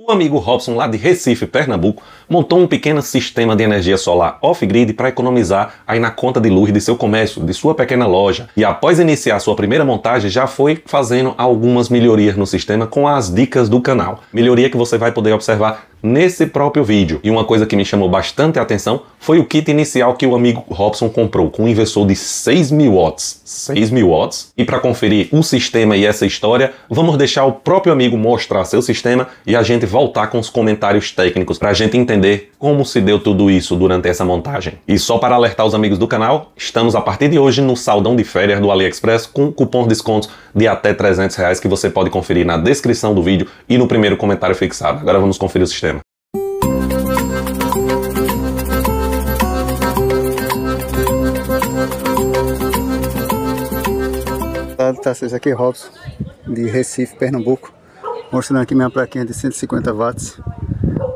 O amigo Robson, lá de Recife, Pernambuco, montou um pequeno sistema de energia solar off-grid para economizar aí na conta de luz de seu comércio, de sua pequena loja. E após iniciar sua primeira montagem, já foi fazendo algumas melhorias no sistema com as dicas do canal. Melhoria que você vai poder observar nesse próprio vídeo. E uma coisa que me chamou bastante atenção foi o kit inicial que o amigo Robson comprou, com um inversor de 6 mil watts. 6 mil watts? E para conferir o sistema e essa história, vamos deixar o próprio amigo mostrar seu sistema e a gente voltar com os comentários técnicos para a gente entender como se deu tudo isso durante essa montagem. E só para alertar os amigos do canal, estamos a partir de hoje no saldão de férias do AliExpress com cupom de descontos de até 300 reais que você pode conferir na descrição do vídeo e no primeiro comentário fixado. Agora vamos conferir o sistema. Tá, aqui Robson, de Recife, Pernambuco. Mostrando aqui minha plaquinha de 150 watts.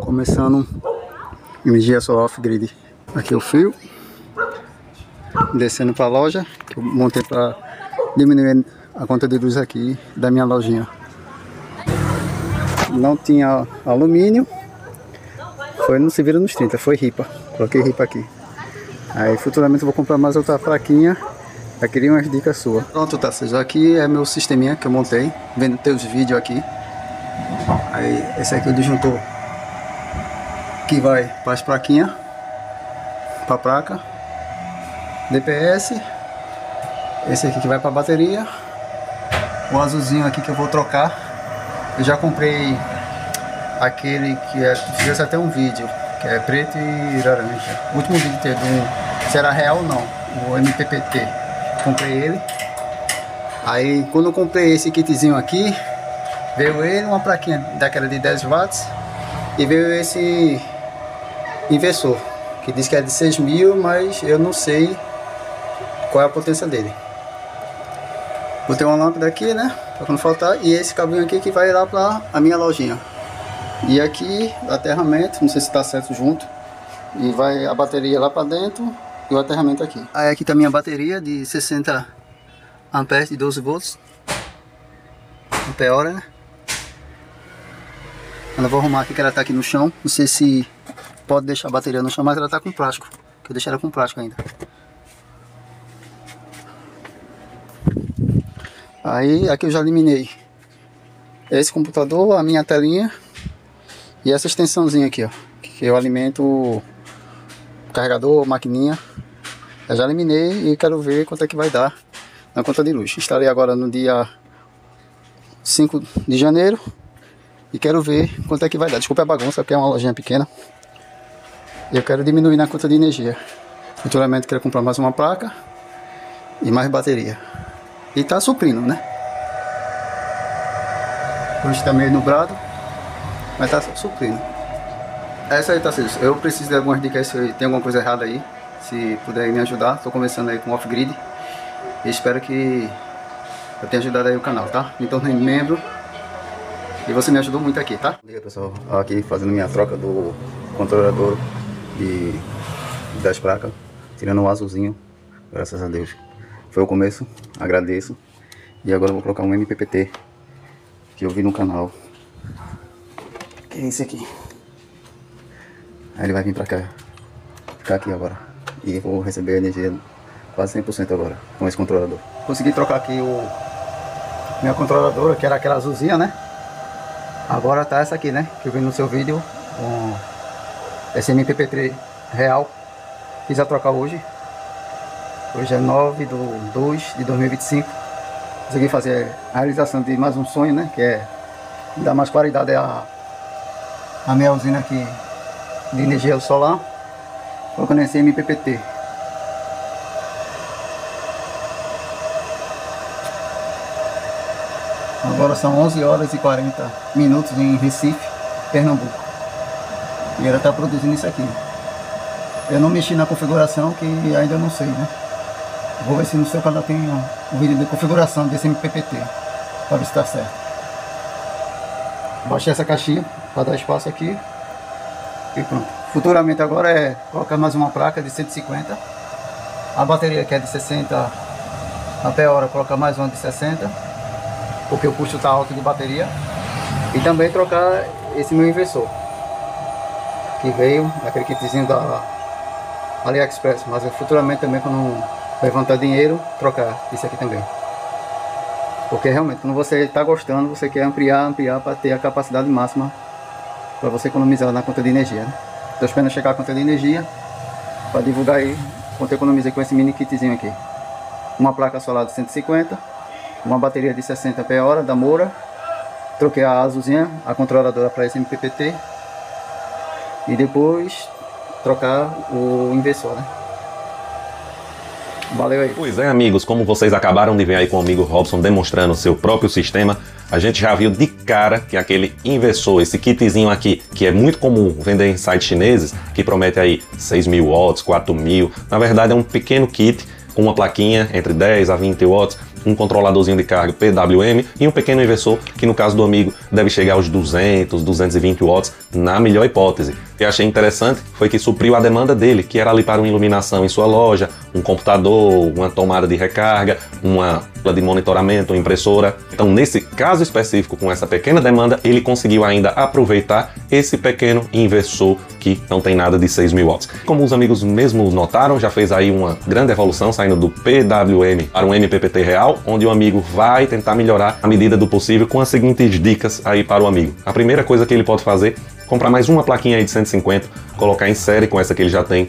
Começando energia solar off-grid. Aqui o fio. Descendo para a loja, que eu montei para diminuir a conta de luz aqui da minha lojinha. Não tinha alumínio. Foi, não se vira nos 30, foi ripa. Coloquei ripa aqui. Aí futuramente eu vou comprar mais outra plaquinha eu queria umas dicas suas. Pronto, tá, seja aqui é meu sisteminha que eu montei, vendo teus vídeos aqui. Aí esse aqui é o disjuntor que vai para as plaquinhas, para a placa, DPS, esse aqui que vai para a bateria, o azulzinho aqui que eu vou trocar. Eu já comprei aquele que é, fizesse até um vídeo, que é preto e laranja. O último vídeo teve um, se era real ou não, o MPPT comprei ele. Aí quando eu comprei esse kitzinho aqui, veio ele, uma plaquinha daquela de 10 watts e veio esse inversor, que diz que é de 6 mil, mas eu não sei qual é a potência dele. Botei uma lâmpada aqui, né, quando faltar, e esse cabinho aqui que vai lá pra a minha lojinha. E aqui, aterramento, não sei se está certo junto, e vai a bateria lá pra dentro e o aterramento aqui. Aí aqui tá minha bateria de 60 amperes de 12 volts. Ampere hora, né? Eu vou arrumar aqui que ela tá aqui no chão. Não sei se pode deixar a bateria no chão, mas ela tá com plástico. Que eu deixei ela com plástico ainda. Aí aqui eu já eliminei esse computador, a minha telinha e essa extensãozinha aqui, ó. Que eu alimento carregador, maquininha. Eu já eliminei e quero ver quanto é que vai dar na conta de luz. Estarei agora no dia 5 de janeiro e quero ver quanto é que vai dar. Desculpa a bagunça, porque é uma lojinha pequena. Eu quero diminuir na conta de energia. Futuramente quero comprar mais uma placa e mais bateria. E tá suprindo, né? Hoje tá meio nublado, mas tá suprindo. É isso aí, Tarcísio. Eu preciso de algumas dicas se tem alguma coisa errada aí. Se puder me ajudar, estou começando aí com off-grid. E espero que eu tenha ajudado aí o canal, tá? Me tornei membro. E você me ajudou muito aqui, tá? Bom dia, pessoal. Aqui fazendo minha troca do controlador de, das placas. Tirando o azulzinho. Graças a Deus. Foi o começo. Agradeço. E agora eu vou colocar um MPPT que eu vi no canal. Que é esse aqui. Aí ele vai vir pra cá. Ficar aqui agora. E vou receber energia quase 100% agora com esse controlador. Consegui trocar aqui o minha controladora, que era aquela azulzinha, né? Agora tá essa aqui, né? Que eu vi no seu vídeo. Um SMPP3 real. Fiz a troca hoje. Hoje é 9 de 2 de 2025. Consegui fazer a realização de mais um sonho, né? Que é dar mais qualidade à, à minha usina aqui de energia solar, colocando esse MPPT. Agora são 11 horas e 40 minutos em Recife, Pernambuco. E ela está produzindo isso aqui. Eu não mexi na configuração que ainda não sei, né? Vou ver se no seu canal tem um vídeo de configuração desse MPPT. Para ver se está certo. Baixei essa caixinha para dar espaço aqui. E pronto. Futuramente agora é colocar mais uma placa de 150. A bateria que é de 60 até hora colocar mais uma de 60. Porque o custo está alto de bateria. E também trocar esse meu inversor. Que veio naquele kitzinho da AliExpress. Mas futuramente também quando levantar dinheiro, trocar isso aqui também. Porque realmente, quando você está gostando, você quer ampliar, ampliar para ter a capacidade máxima para você economizar na conta de energia. Né? Estou esperando chegar a conta de energia para divulgar aí quanto eu economizei com esse mini kitzinho aqui. Uma placa solar de 150, uma bateria de 60 PH da Moura, troquei a azulzinha, a controladora para esse MPPT e depois trocar o inversor, né? Valeu aí. Pois é, amigos, como vocês acabaram de ver aí com o amigo Robson demonstrando o seu próprio sistema, a gente já viu de cara que aquele inversor, esse kitzinho aqui, que é muito comum vender em sites chineses, que promete aí 6 mil watts, 4 mil, na verdade é um pequeno kit com uma plaquinha entre 10 a 20 watts, um controladorzinho de carga PWM e um pequeno inversor que no caso do amigo deve chegar aos 200, 220 watts na melhor hipótese. Que achei interessante foi que supriu a demanda dele, que era ali para uma iluminação em sua loja, um computador, uma tomada de recarga, uma de monitoramento, uma impressora. Então, nesse caso específico, com essa pequena demanda, ele conseguiu ainda aproveitar esse pequeno inversor que não tem nada de 6 mil watts. Como os amigos mesmo notaram, já fez aí uma grande evolução saindo do PWM para um MPPT real, onde o amigo vai tentar melhorar a medida do possível com as seguintes dicas aí para o amigo. A primeira coisa que ele pode fazer, comprar mais uma plaquinha aí de 150, colocar em série com essa que ele já tem,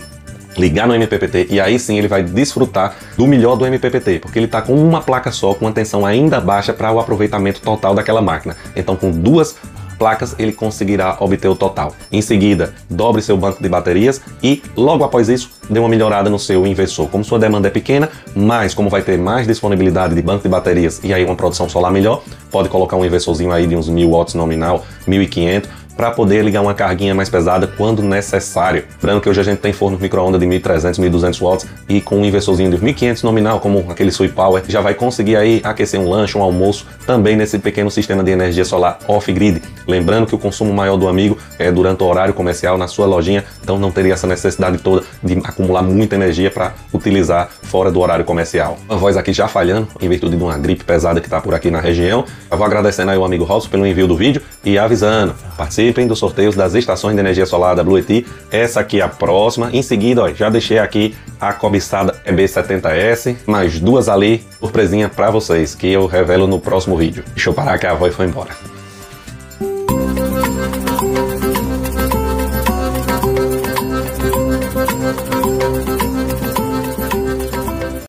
ligar no MPPT e aí sim ele vai desfrutar do melhor do MPPT, porque ele está com uma placa só, com uma tensão ainda baixa para o aproveitamento total daquela máquina. Então, com duas placas ele conseguirá obter o total. Em seguida, dobre seu banco de baterias e logo após isso, dê uma melhorada no seu inversor. Como sua demanda é pequena, mas como vai ter mais disponibilidade de banco de baterias e aí uma produção solar melhor, pode colocar um inversorzinho aí de uns 1000 watts nominal, 1500 para poder ligar uma carguinha mais pesada quando necessário. Lembrando que hoje a gente tem forno micro-ondas de 1300, 1200 watts e com um inversorzinho de 1500 nominal, como aquele Sweet Power, já vai conseguir aí aquecer um lanche, um almoço, também nesse pequeno sistema de energia solar off-grid. Lembrando que o consumo maior do amigo é durante o horário comercial na sua lojinha, então não teria essa necessidade toda de acumular muita energia para utilizar fora do horário comercial. A voz aqui já falhando, em virtude de uma gripe pesada que está por aqui na região. Eu vou agradecendo aí o amigo Robson pelo envio do vídeo e avisando, participe participem dos sorteios das estações de energia solar da Blueti. Essa aqui é a próxima. Em seguida, ó, já deixei aqui a cobiçada EB70S, mais duas ali, surpresinha para vocês, que eu revelo no próximo vídeo. Deixa eu parar que a voz foi embora.